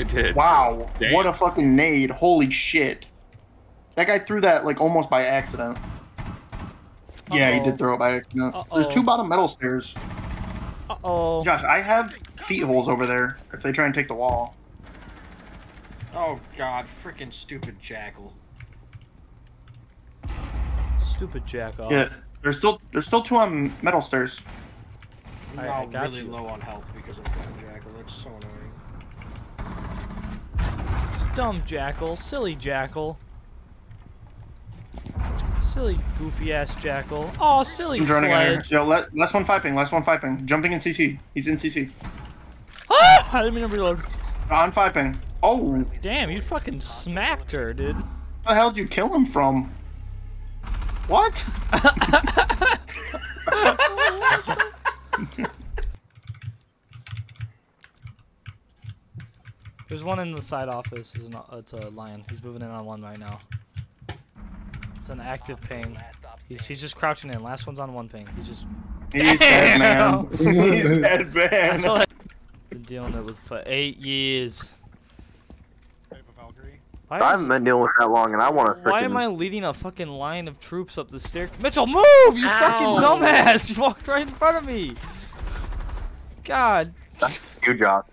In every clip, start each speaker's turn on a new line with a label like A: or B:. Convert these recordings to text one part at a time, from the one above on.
A: It did.
B: Wow,
A: Damn.
B: what a fucking nade! Holy shit! That guy threw that like almost by accident. Yeah, he did throw it by accident. There's
C: Uh-oh.
B: two bottom metal stairs.
C: Uh oh.
B: Josh, I have feet holes over there. If they try and take the wall.
D: Oh god, freaking stupid jackal.
C: Stupid jackal.
B: Yeah, there's still there's still two on metal stairs.
D: I'm
C: I- I got
D: really
C: you.
D: low on health because of fucking jackal. That's so annoying.
C: Dumb jackal. Silly jackal. Silly goofy ass jackal. Oh, silly
B: He's running
C: sledge.
B: Yo, let, last one fiping, last one fiping. Jumping in CC. He's in CC.
C: Ah! I didn't mean to reload.
B: On fiping. Oh,
C: Damn, you fucking smacked her, dude.
B: the hell did you kill him from? What?
C: There's one in the side office. It's, not, it's a lion. He's moving in on one right now. It's an active ping. He's, he's just crouching in. Last one's on one ping. He's just.
B: He's dead, man. He's dead, man.
C: That's all I- Been dealing with it for eight years. Why,
E: I haven't been dealing with that long, and I want to.
C: why am I leading a fucking line of troops up the stair? Mitchell, move! You fucking dumbass! You walked right in front of me. God.
E: That's you, Josh?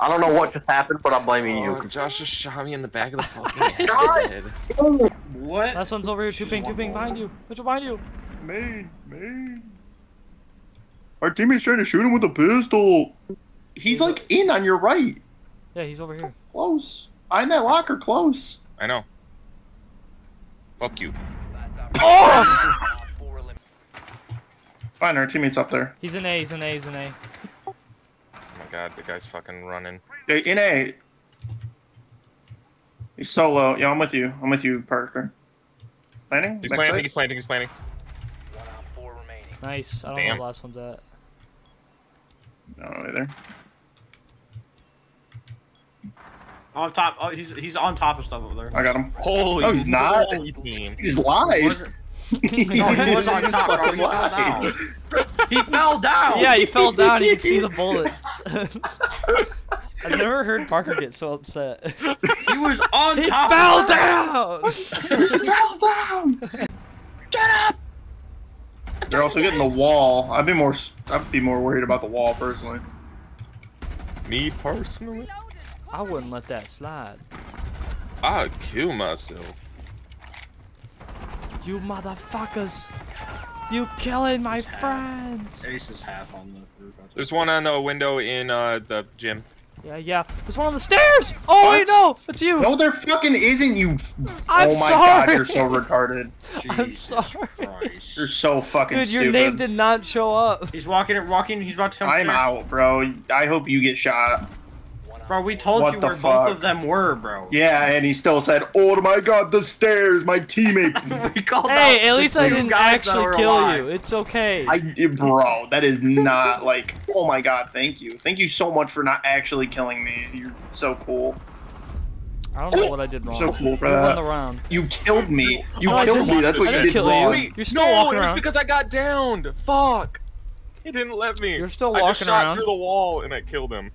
E: I don't know what just happened, but I'm blaming
A: Oh,
E: you.
A: Josh just shot me in the back of the fucking head.
D: What?
C: Last one's over here. Two ping, two ping behind you. Mitchell behind you.
B: Me, me. Our teammate's trying to shoot him with a pistol. He's like in on your right.
C: Yeah, he's over here.
B: Close. I'm that locker, close.
A: I know. Fuck you.
C: Oh!
B: Fine, our teammate's up there.
C: He's an A, he's an A, he's an A.
A: My god, the guy's fucking running.
B: Hey, in A. He's solo. Yeah, I'm with you. I'm with you, Parker. Planning?
A: He's
B: Backside?
A: planting, he's planting, he's planting.
C: Nice. I don't
A: Damn.
C: know where the last one's at.
B: No, either.
D: On top. Oh, he's he's on top of stuff over there.
B: I got him.
A: Holy
B: Oh, he's not? He's lied.
D: Was it- No, he was on top, bro. He fell down. He fell down.
C: Yeah, he fell down. You can see the bullets. I've never heard Parker get so upset.
D: He was on
C: he
D: top.
C: fell
D: of
C: he
B: fell down.
A: Get up!
B: They're also getting the wall. I'd be more. I'd be more worried about the wall personally.
A: Me personally?
C: I wouldn't let that slide.
A: I'd kill myself.
C: You motherfuckers! You killing my
D: He's half.
C: friends!
D: Ace is half on the roof.
A: There's one on the window in uh, the gym.
C: Yeah, yeah. There's one on the stairs! Oh, wait, no! It's you!
B: No, there fucking isn't. You.
C: I'm
B: oh my god, you're so retarded.
C: I'm
D: Jesus
C: sorry.
D: Christ.
B: You're so fucking
C: Dude, your
B: stupid.
C: name did not show up.
D: He's walking. Walking. He's about to come.
B: I'm out, bro. I hope you get shot.
D: Bro, we told
B: What
D: you where
B: fuck?
D: both of them were, bro.
B: Yeah, and he still said, "Oh my god, the stairs, my teammate."
D: we called
C: Hey,
D: out
C: at least I didn't actually kill
D: alive.
C: you. It's okay.
B: I, bro, that is not like. Oh my god, thank you, thank you so much for not actually killing me. You're so cool.
C: I don't know what I did wrong.
B: So cool for
C: You won
B: that.
C: the round.
B: You killed me. You
C: No,
B: killed me. That's what
C: I
B: you
C: didn't
B: did
C: kill
B: wrong.
C: you. You're still
A: no,
C: walking
A: it was because I got downed. Fuck. He didn't let me.
C: You're still
A: I just
C: walking
A: shot
C: around.
A: through the wall and I killed him.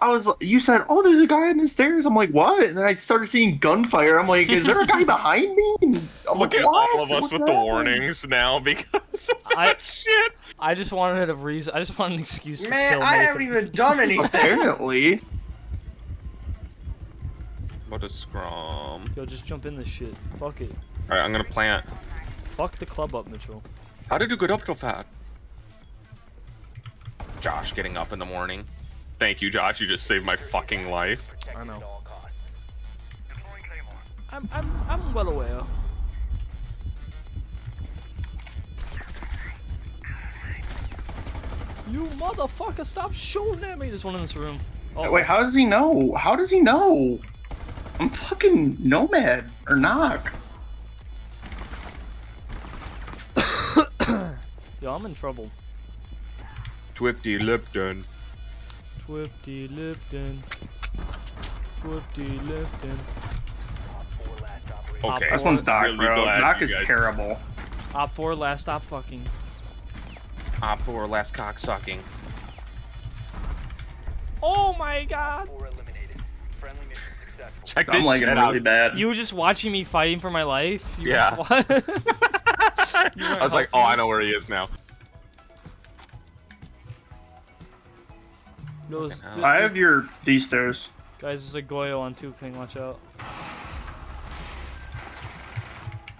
B: I was. You said, "Oh, there's a guy on the stairs." I'm like, "What?" And then I started seeing gunfire. I'm like, "Is there a guy behind me?" And I'm
A: Look
B: like,
A: at
B: "What?
A: all of us
B: What
A: with the warnings now because of
C: I-
A: that shit.
C: I just wanted a reason. I just wanted an excuse to
D: Man,
C: kill
D: I
C: Nathan.
D: haven't even done anything.
B: Apparently.
A: What a scrum.
C: Yo, just jump in this shit. Fuck it.
A: Alright, I'm gonna plant.
C: Fuck the club up, Mitchell.
A: How did you get up so fast? Josh getting up in the morning. Thank you, Josh. You just saved my fucking life.
C: I know. I'm I'm I'm well aware. You motherfucker, stop shooting at me! There's one in this room. Oh,
B: Wait, how does he know? How does he know? I'm fucking nomad or Nøkk.
C: Yo, I'm in trouble.
A: Twifty Lipton.
C: Twifty Lipton. Twifty Lipton.
A: Okay.
B: This one's Doc,
A: really
B: bro.
A: glad
B: Doc is
A: guys-
B: terrible.
C: Op 4, last stop fucking.
A: Op 4, last cock sucking.
C: Oh my god!
A: Check
B: I'm
A: this
B: like
A: shit
B: it
A: out.
B: bad.
C: You were just watching me fighting for my life. You
A: Yeah.
C: Just. You
A: I was like, oh,
C: helping
A: I know where he is now.
C: Those,
A: Fucking
C: th-
B: I have your these stairs.
C: Guys, there's a Goyo on two ping. Watch out.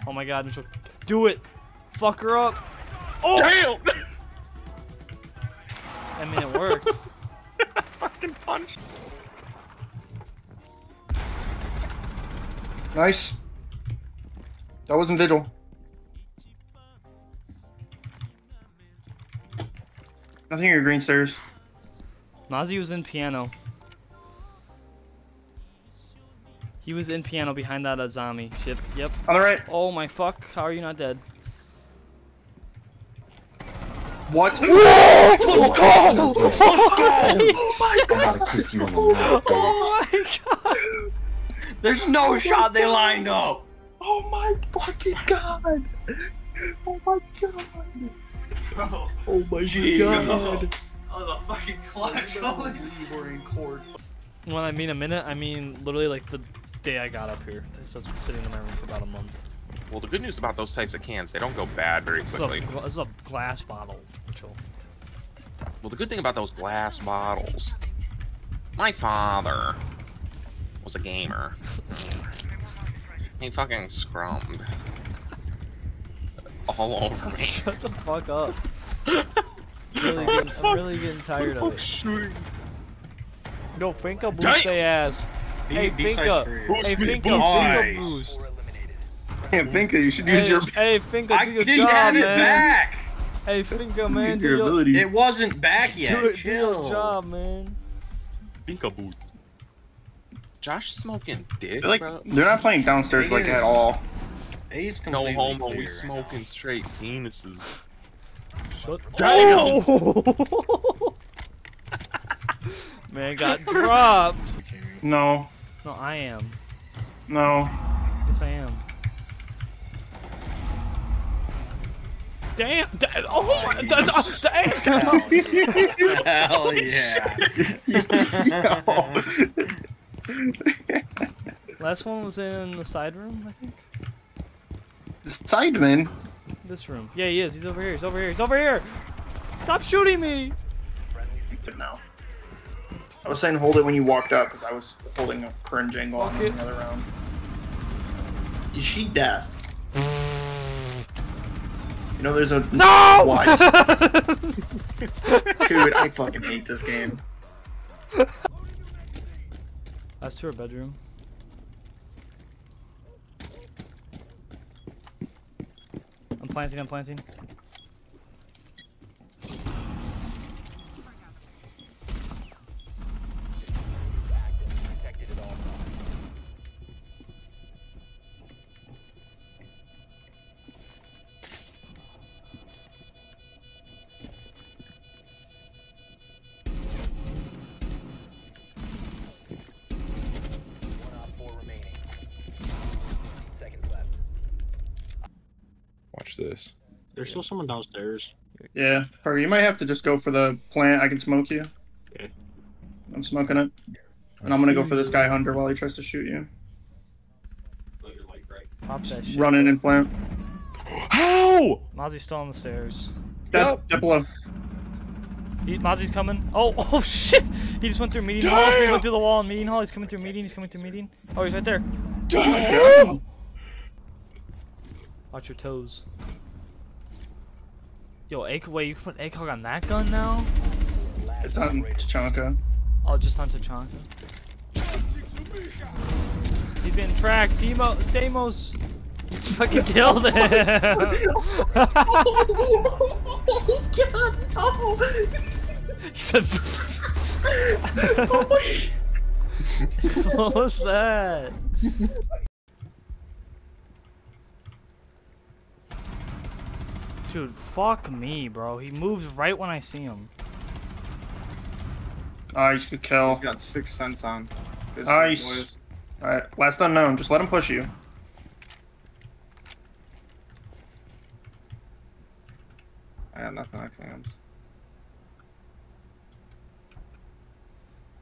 C: Oh my God, Mitchell, do it! Fuck her up! Oh!
A: Damn!
C: I mean, it worked.
A: Fucking punch.
B: Nice. That wasn't vigil. Nothing in your green stairs.
C: Nazi was in piano. He was in piano behind that Azami ship. Yep.
B: On the right.
C: Oh my fuck! How are you not dead?
B: What?
F: I gotta kiss you on the mouth, baby.
C: Oh my god!
D: There's no shot they lined up.
B: Oh my fucking god! Oh my god! Oh my god!
D: Oh, the fucking clutch. Holy
B: You were in court.
C: When I mean a minute, I mean literally like the day I got up here. So it's been sitting in my room for about a month.
A: Well, the good news about those types of cans, they don't go bad very
C: This is,
A: quickly.
C: a, gla- this is a glass bottle, Mitchell.
A: Well, the good thing about those glass bottles, my father was a gamer. he fucking scrummed all over me.
C: Shut the fuck up. Really getting, I'm really getting tired of it. No, Finka boost
A: Damn.
C: they ass. Hey, Finka. Hey, Finka, Finka
D: Nice.
C: boost.
B: Damn, Finka, you should use
C: Hey,
B: your,
C: hey, Finka,
D: I
C: do your
D: didn't
C: job,
D: have it
C: man.
D: back.
C: Hey, Finka, man, do
B: your
C: your,
B: ability.
D: It wasn't back yet.
C: do, it, do your
D: Chill.
C: job, man.
A: Peekaboo. Josh smoking dick,
B: They're like,
A: bro.
B: they're not playing downstairs like at all.
D: He's
A: No homo, we
D: clear right
A: smoking
D: now.
A: straight penises.
C: Shut
A: Damn!
C: Oh! Man got dropped.
B: No,
C: No, I am.
B: no.
C: Yes, I am. Damn! da- oh my! da- da- damn!
D: Hell yeah.
C: Last one was in the side room, I think.
B: The side Sideman.
C: This room. Yeah, he is. He's over here. He's over here. He's over here. Stop shooting me!
B: But no. I was saying hold it when you walked up because I was holding a cringe angle on
C: Fuck it.
B: the other round. Is she deaf? You know, there's a
C: No!
B: Why? Dude, I fucking hate this game.
C: That's to her bedroom. Planting. I'm planting.
G: This.
H: There's still someone downstairs.
B: Yeah, Parker, you might have to just go for the plant. I can smoke you.
H: Okay.
B: I'm smoking it. And I'm gonna go for this guy Hunter while he tries to shoot you.
C: Pop that shit.
B: Run in and plant.
G: How?
C: Mozzie's still on the stairs.
B: Step, step below.
C: He, Mozzie's coming. Oh, oh shit! He just went through meeting hall. He went through the wall in meeting hall. He's coming through meeting. He's coming through meeting. Oh, he's right there.
G: Damn!
C: Watch your toes. Yo, A wait, you can put ACOG on that gun now?
B: It's on Tachanka.
C: Oh, just on Tachanka. He's being tracked. Demo, Demos fucking killed him. he said, what was that? Dude, fuck me, bro. He moves right when I see him.
B: Nice, good kill.
D: He's got six cents on.
B: Nice. Alright, last unknown. Just let him push you.
D: I got nothing on cams.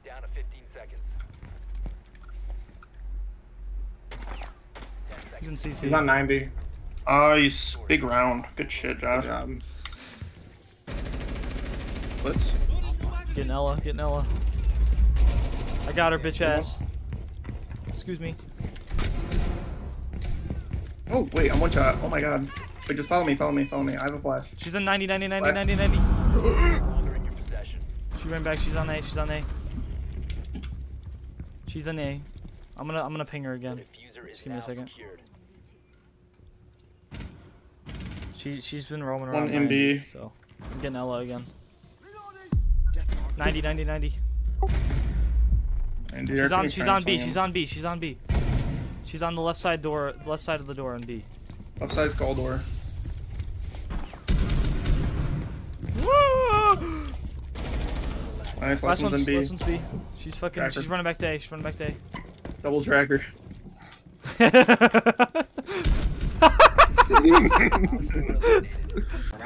I: Down to 15 seconds. seconds.
C: He's in CC.
H: He's on ninety.
B: Nice. Big round. Good shit,
H: Good
B: Josh.
H: job.
B: Let's.
C: Getting Ela, getting Ela. I got her, bitch ass. Excuse me.
B: Oh, wait, I'm one shot. Oh my god. Wait, just follow me, follow me, follow me. I have a flash.
C: She's in 90, 90, 90,
B: What?
C: 90, 90. She ran back. She's on A. She's on A. She's on A. I'm gonna I'm gonna ping her again. Just give me a second. She she's been roaming
B: One
C: around.
B: in
C: 90,
B: B.
C: So I'm getting Ela again. 90, 90, 90.
B: And
C: She's on she's on B. She's on B. She's on B. She's on the left side door, left side of the door on B.
B: Left side skull door. Nice,
C: Last
B: last one's
C: one's,
B: B.
C: last one's B. She's fucking.
B: Tracker.
C: She's running back to A. She's running back to
B: Double tracker.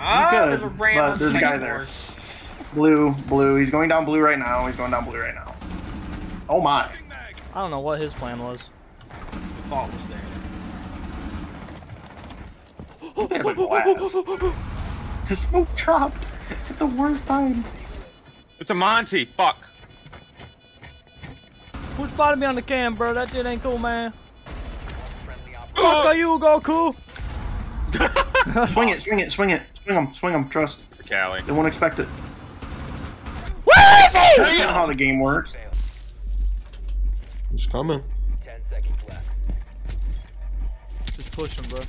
D: Ah,
B: could,
D: there's a random
B: but there's a guy there. Blue, blue. He's going down blue right now. He's going down blue right now. Oh my.
C: I don't know what his plan was.
D: The vault was there.
B: They have a blast. His smoke dropped at the worst time.
A: It's a Monty. Fuck.
C: Who spotted me on the cam, bro? That shit ain't cool, man. Fuck
A: Oh,
C: are you, Goku?
B: Swing it, swing it, swing it. Swing them, swing them. Trust.
A: It's a Kali.
B: They won't expect it.
C: Where is he?
B: That's not how the game works.
G: He's coming. Ten seconds left.
C: Just push him, bro.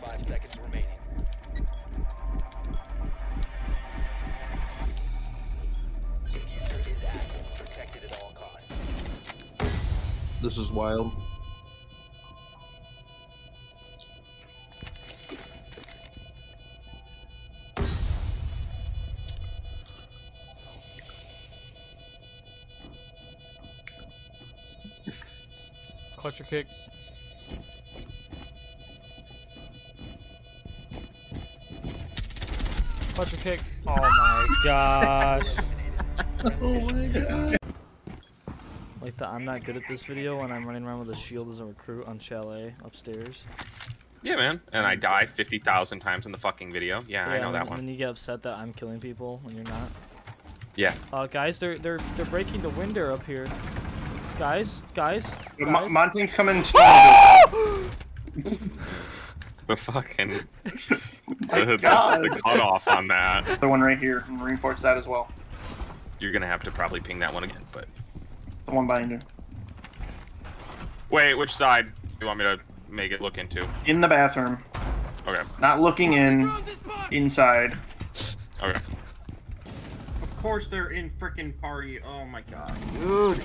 C: Five seconds remaining.
G: This is wild.
C: Kick. Clutcher kick. Oh my gosh.
B: Oh my god.
C: Like the I'm not good at this video when I'm running around with a shield as a recruit on chalet upstairs.
A: Yeah, man. And I die 50,000 times in the fucking video. Yeah, I know
C: and
A: that
C: then,
A: one.
C: And then you get upset that I'm killing people when you're not.
A: Yeah.
C: Uh, guys, they're they're they're breaking the window up here. Guys, guys,
B: Mo-
C: guys.
B: Montagne's coming.
A: The fucking
B: My
A: the,
B: God.
A: the cutoff on that.
B: The one right here. and reinforce that as well.
A: You're gonna have to probably ping that one again. But
B: The one behind you.
A: wait, which side do you want me to make it look into?
B: In the bathroom.
A: Okay.
B: Not looking in. Inside.
A: Okay.
D: Of course they're in frickin' party. Oh my god. Dude.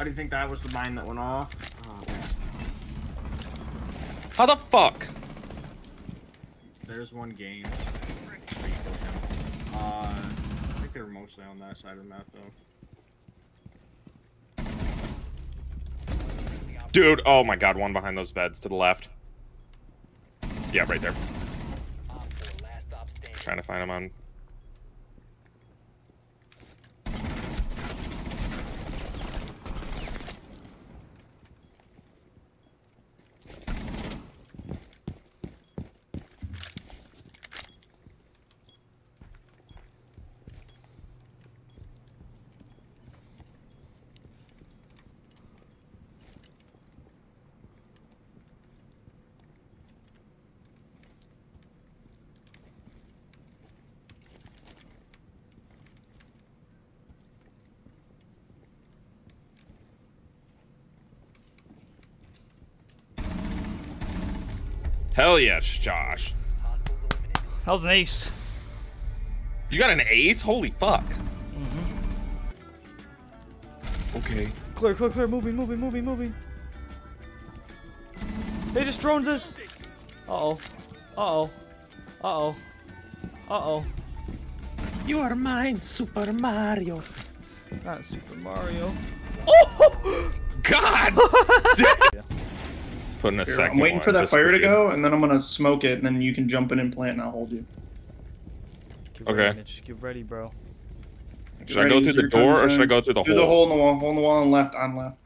D: I didn't think that was the mine that went off. Oh.
G: How the fuck?
D: There's one game. Uh, I think they were mostly on that side of the map though.
G: Dude, oh my god, one behind those beds to the left. Yeah, right there. Trying to find him on. Hell yes, Josh.
C: That was an ace.
G: You got an ace? Holy fuck.
C: Mm-hmm.
G: Okay.
C: Clear, clear, clear. Moving, moving, moving, moving. They just droned this. Uh oh. Uh oh. Uh oh. Uh oh.
G: You are mine, Super Mario.
C: Not Super Mario. Oh!
G: God! Putting a
B: Here,
G: second
B: I'm waiting
G: one
B: for that fire to
G: you.
B: go, and then I'm gonna smoke it, and then you can jump in and plant, and I'll hold you.
C: Get
G: Okay.
C: Ready, Mitch. Get ready, bro.
G: Should I go through the door or should I go through the
B: Through
G: hole?
B: the hole in the wall, hole in the wall on left, on left.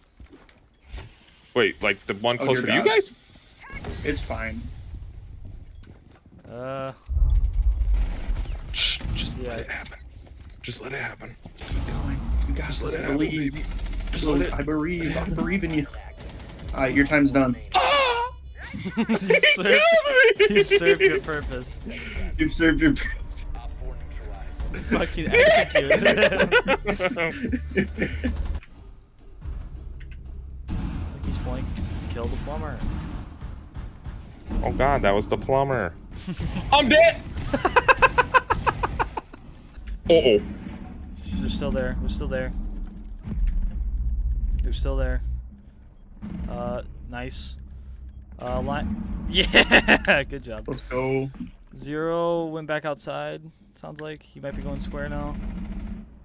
G: Wait, like the one
B: Oh,
G: closer
B: dear
G: to you guys?
B: It's fine.
C: Uh,
G: Shh, just
C: Yeah.
G: let it happen. Just let it happen.
B: Keep going. You guys
G: Just let it happen,
B: believe.
G: baby. Just let it.
B: I believe. I believe in you. Alright, your time's done.
G: Ah!
C: you
G: He
C: served,
G: killed me!
C: you served your purpose.
B: You've served your. purpose.
C: Fucking executed. He's flanked. Kill the plumber.
G: oh god, that was the plumber. I'm dead. Uh oh.
C: They're still there. They're still there. They're still there. Uh, nice. Uh, line. Yeah, good job.
B: Let's go.
C: Zero went back outside. Sounds like he might be going square now.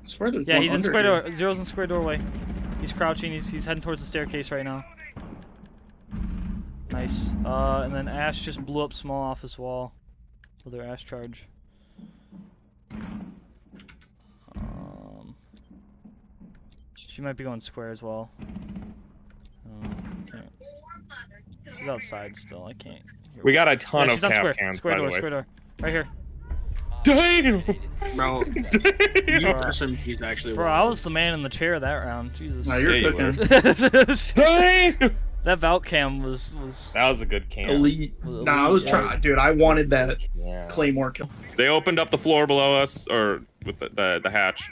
B: Swear
C: Yeah, he's in square
B: here.
C: door. Zero's in square doorway. He's crouching. He's he's heading towards the staircase right now. Nice. Uh, and then Ash just blew up small office wall with their Ash charge. Um, she might be going square as well. Uh, can't. She's outside still. I can't.
G: We got a ton
C: yeah,
G: of
C: she's
G: cap
C: square.
G: cans,
C: square
G: by
C: door.
G: the way.
C: Square door. Right here.
G: Damn!
H: Bro, you
G: Damn!
H: SMG's actually.
C: Bro, I was the man in the chair that round. Jesus.
B: Nah, you're
G: Yeah, you
B: cooking.
G: Damn!
C: that Valk cam was was
G: That was a good cam.
B: Elite.
C: Well,
B: Nah, I was
C: elite,
B: trying, dude. I wanted that
G: Yeah.
B: claymore kill.
G: They opened up the floor below us, or with the, the, the hatch.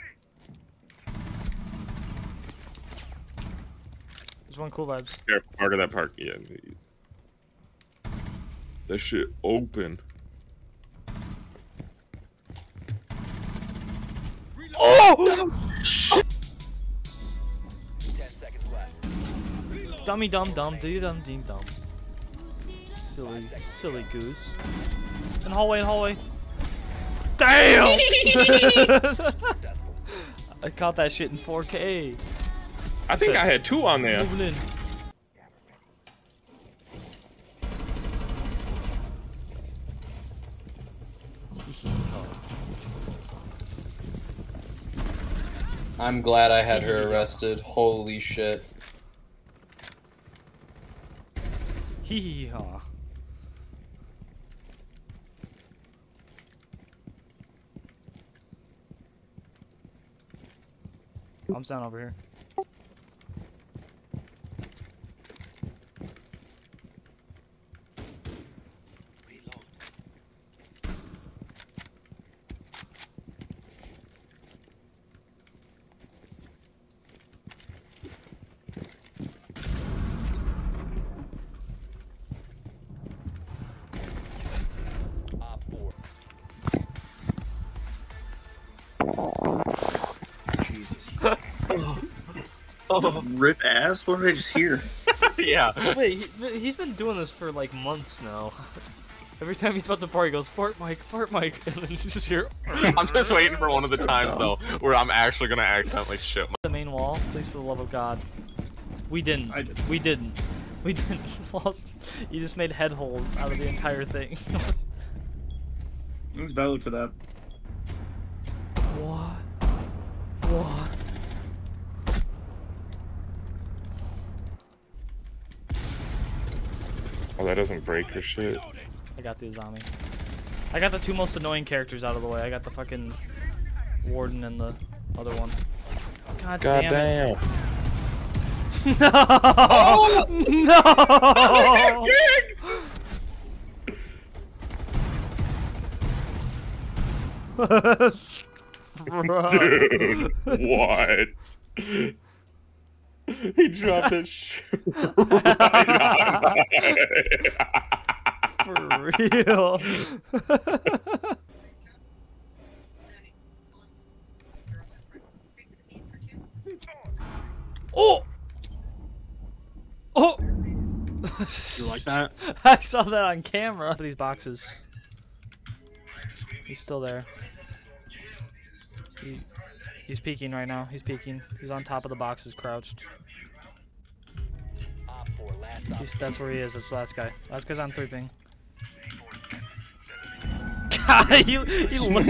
C: There's one cool vibes.
G: Careful, part of that park. Yeah. That shit open.
C: Oh! Dummy dum dum dee dum dee dum. Silly silly goose. In hallway in hallway. Damn! I caught that shit in 4K.
G: I think I had two on there.
C: Moving in.
I: I'm glad I had her arrested. Holy shit.
C: Hee hee haw. I'm down over here. Oh.
B: Rip ass? What did I just hear?
A: yeah.
C: Wait, he, he's been doing this for like months now. Every time he's about to fart, he goes, fart Mike, fart Mike, and then you just hear
A: I'm just waiting for one of the times though where I'm actually gonna accidentally shit. My-
C: the main wall. Please, for the love of God. We didn't.
B: I did.
C: We didn't. We didn't. Lost. You just made head holes out of the entire thing.
B: It was valid for that.
C: what? What?
G: Oh, that doesn't break her shit.
C: I got the Azami. I got the two most annoying characters out of the way. I got the fucking Warden and the other one. God,
G: God
C: damn it.
G: damn.
C: No! No! Bro.
G: Dude, what? He dropped that shit right on
C: For real. oh! Oh!
H: You like that?
C: I saw that on camera. These boxes. He's still there. He, he's peeking right now. He's peeking. He's on top of the boxes, crouched. He's, that's where he is. That's last guy. Last guy's on three ping. God, he, he looked